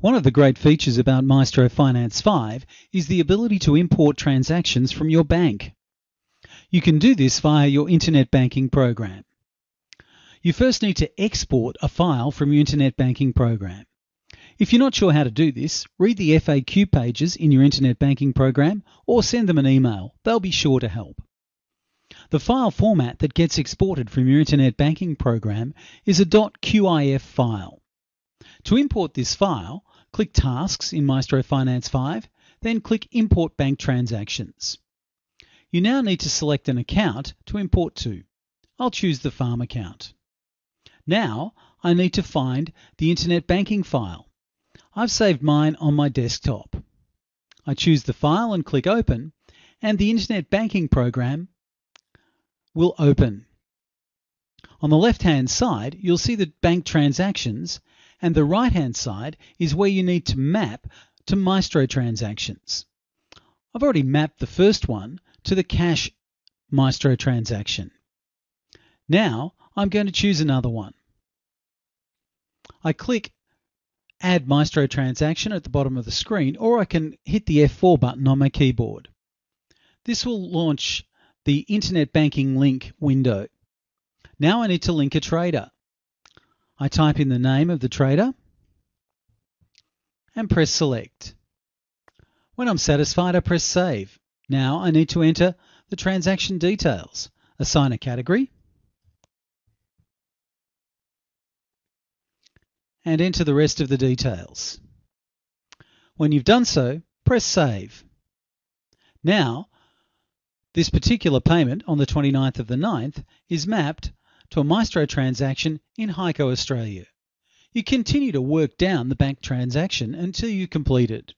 One of the great features about MISTRO Finance 5 is the ability to import transactions from your bank. You can do this via your internet banking program. You first need to export a file from your internet banking program. If you're not sure how to do this, read the FAQ pages in your internet banking program or send them an email. They'll be sure to help. The file format that gets exported from your internet banking program is a .qif file. To import this file, click Tasks in MISTRO Finance 5, then click Import Bank Transactions. You now need to select an account to import to. I'll choose the farm account. Now I need to find the internet banking file. I've saved mine on my desktop. I choose the file and click Open, and the internet banking program will open. On the left hand side, you'll see the bank transactions, and the right hand side is where you need to map to MISTRO transactions. I've already mapped the first one to the cash MISTRO transaction. Now I'm going to choose another one. I click Add MISTRO transaction at the bottom of the screen, or I can hit the F4 button on my keyboard. This will launch the Internet Banking Link window. Now I need to link a trader. I type in the name of the trader and press Select. When I'm satisfied, I press Save. Now I need to enter the transaction details, assign a category, and enter the rest of the details. When you've done so, press Save. Now, this particular payment on the 29th of the 9th is mapped to a MISTRO transaction in Heiko, Australia. You continue to work down the bank transaction until you complete it.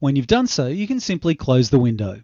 When you've done so, you can simply close the window.